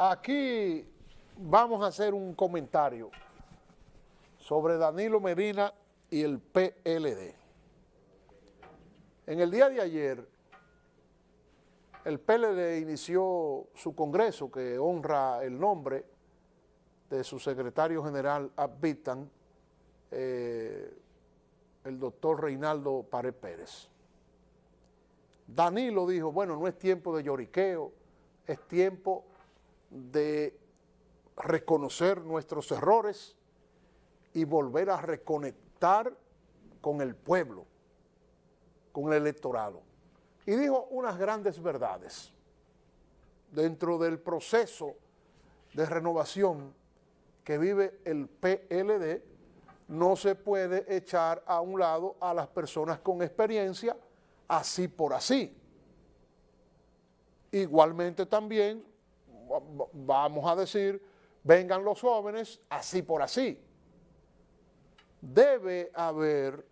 Aquí vamos a hacer un comentario sobre Danilo Medina y el PLD. En el día de ayer, el PLD inició su congreso que honra el nombre de su secretario general Abbitan, eh, el doctor Reinaldo Pared Pérez. Danilo dijo, bueno, no es tiempo de lloriqueo, es tiempo de reconocer nuestros errores y volver a reconectar con el pueblo, con el electorado. Y dijo unas grandes verdades. Dentro del proceso de renovación que vive el PLD, no se puede echar a un lado a las personas con experiencia así por así. Igualmente también vamos a decir, vengan los jóvenes así por así. Debe haber,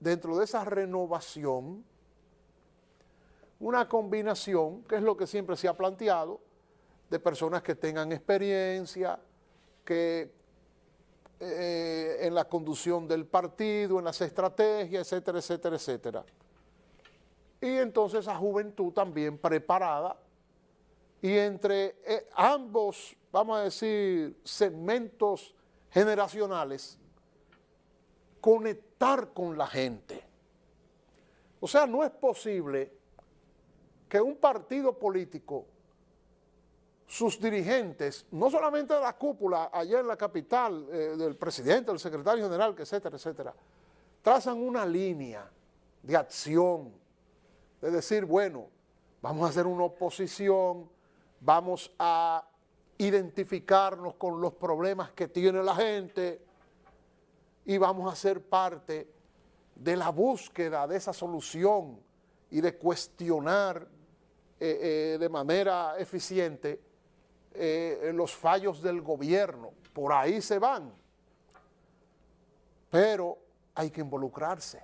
dentro de esa renovación, una combinación, que es lo que siempre se ha planteado, de personas que tengan experiencia, que eh, en la conducción del partido, en las estrategias, etcétera, etcétera, etcétera. Y entonces esa juventud también preparada y entre eh, ambos, vamos a decir, segmentos generacionales, conectar con la gente. O sea, no es posible que un partido político, sus dirigentes, no solamente de la cúpula allá en la capital, eh, del presidente, del secretario general, etcétera, etcétera, trazan una línea de acción, de decir, bueno, vamos a hacer una oposición, vamos a identificarnos con los problemas que tiene la gente y vamos a ser parte de la búsqueda de esa solución y de cuestionar eh, eh, de manera eficiente eh, los fallos del gobierno. Por ahí se van. Pero hay que involucrarse.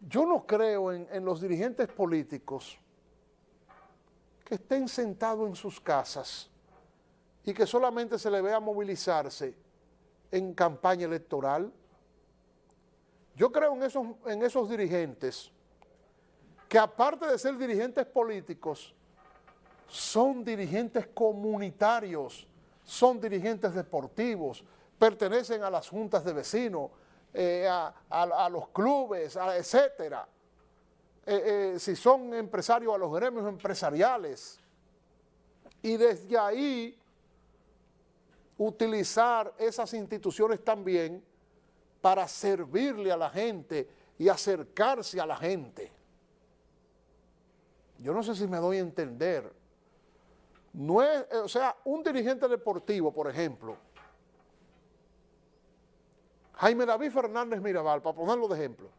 Yo no creo en los dirigentes políticos que estén sentados en sus casas y que solamente se le vea movilizarse en campaña electoral. Yo creo en esos, en esos dirigentes que aparte de ser dirigentes políticos, son dirigentes comunitarios, son dirigentes deportivos, pertenecen a las juntas de vecinos, eh, a, los clubes, etcétera. Eh, eh, si son empresarios a los gremios empresariales y desde ahí utilizar esas instituciones también para servirle a la gente y acercarse a la gente. Yo no sé si me doy a entender. No es, eh, o sea, un dirigente deportivo, por ejemplo, Jaime David Fernández Mirabal, para ponerlo de ejemplo,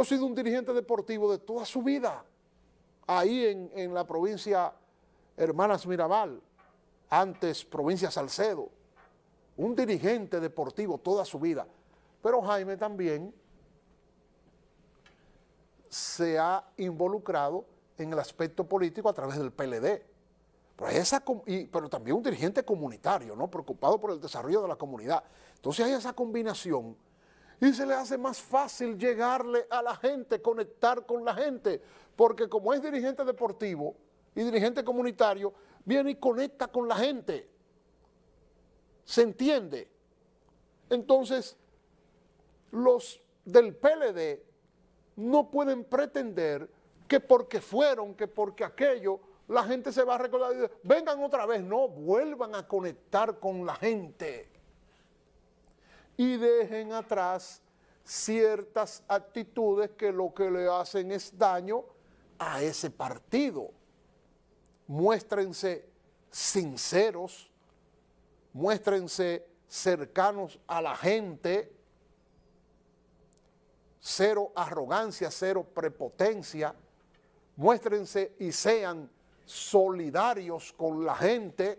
ha sido un dirigente deportivo de toda su vida, ahí en, la provincia Hermanas Mirabal, antes provincia Salcedo, un dirigente deportivo toda su vida. Pero Jaime también se ha involucrado en el aspecto político a través del PLD. Pero, esa, pero también un dirigente comunitario, ¿no? preocupado por el desarrollo de la comunidad. Entonces hay esa combinación y se le hace más fácil llegarle a la gente, conectar con la gente, porque como es dirigente deportivo y dirigente comunitario, viene y conecta con la gente. ¿Se entiende? Entonces, los del PLD no pueden pretender que porque fueron, que porque aquello, la gente se va a recordar y dice, vengan otra vez. No, vuelvan a conectar con la gente y dejen atrás ciertas actitudes que lo que le hacen es daño a ese partido. Muéstrense sinceros, muéstrense cercanos a la gente, cero arrogancia, cero prepotencia, muéstrense y sean solidarios con la gente,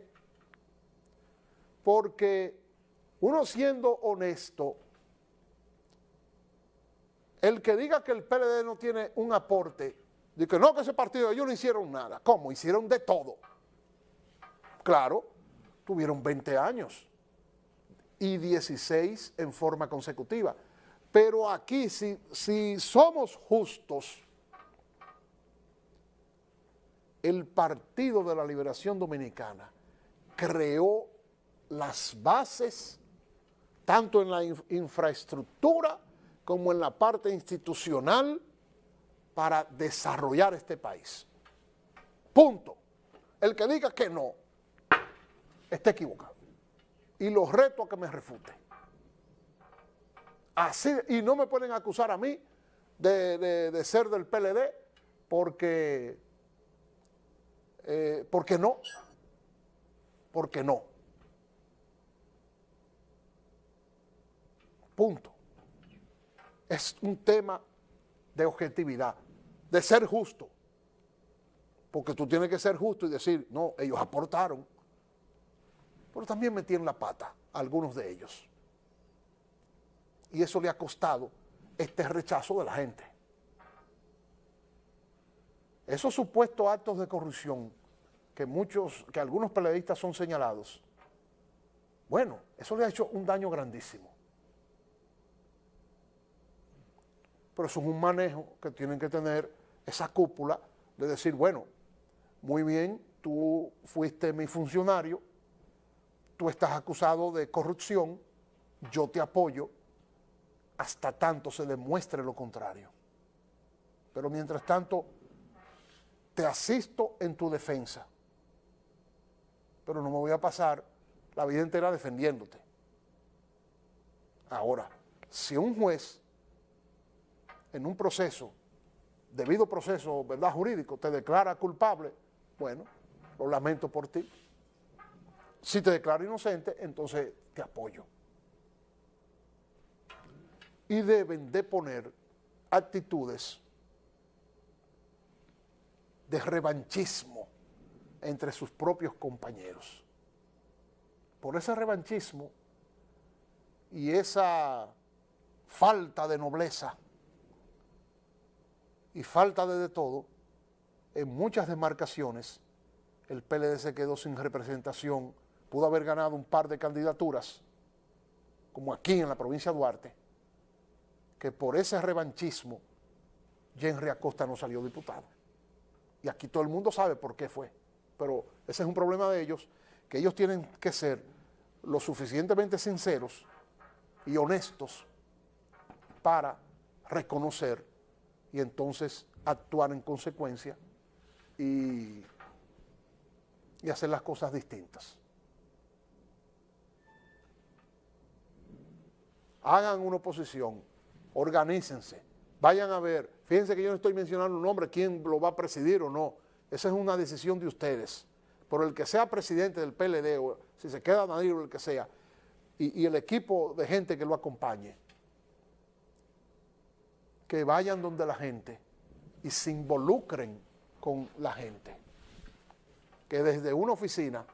porque uno siendo honesto, el que diga que el PLD no tiene un aporte Dice que no, que ese partido ellos no hicieron nada. ¿Cómo? Hicieron de todo. Claro, tuvieron 20 años y 16 en forma consecutiva. Pero aquí, si, si somos justos, el Partido de la Liberación Dominicana creó las bases, tanto en la infraestructura como en la parte institucional, para desarrollar este país. Punto. El que diga que no, está equivocado. Y los reto a que me refute. Así, y no me pueden acusar a mí de, ser del PLD porque eh, ¿Por qué no? Porque no. Punto. Es un tema de objetividad, de ser justo. Porque tú tienes que ser justo y decir, no, ellos aportaron. Pero también metieron la pata a algunos de ellos. Y eso le ha costado este rechazo de la gente. Esos supuestos actos de corrupción que muchos, que algunos periodistas son señalados, bueno, eso le ha hecho un daño grandísimo. Pero eso es un manejo que tienen que tener esa cúpula de decir, bueno, muy bien, tú fuiste mi funcionario, tú estás acusado de corrupción, yo te apoyo, hasta tanto se demuestre lo contrario. Pero mientras tanto, te asisto en tu defensa, pero no me voy a pasar la vida entera defendiéndote. Ahora, si un juez en un proceso, debido proceso ¿verdad? jurídico, te declara culpable, bueno, lo lamento por ti. Si te declara inocente, entonces te apoyo. Y deben de poner actitudes de revanchismo entre sus propios compañeros. Por ese revanchismo y esa falta de nobleza y falta de, de todo, en muchas demarcaciones el PLD se quedó sin representación, pudo haber ganado un par de candidaturas, como aquí en la provincia de Duarte, que por ese revanchismo Henry Acosta no salió diputado. Y aquí todo el mundo sabe por qué fue. Pero ese es un problema de ellos, que ellos tienen que ser lo suficientemente sinceros y honestos para reconocer y entonces actuar en consecuencia y, hacer las cosas distintas. Hagan una oposición, organícense, vayan a ver, fíjense que yo no estoy mencionando un nombre, quién lo va a presidir o no. Esa es una decisión de ustedes. Por el que sea presidente del PLD, o si se queda o el que sea, y el equipo de gente que lo acompañe, que vayan donde la gente y se involucren con la gente. Que desde una oficina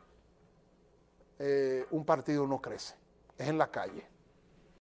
eh, un partido no crece, es en la calle.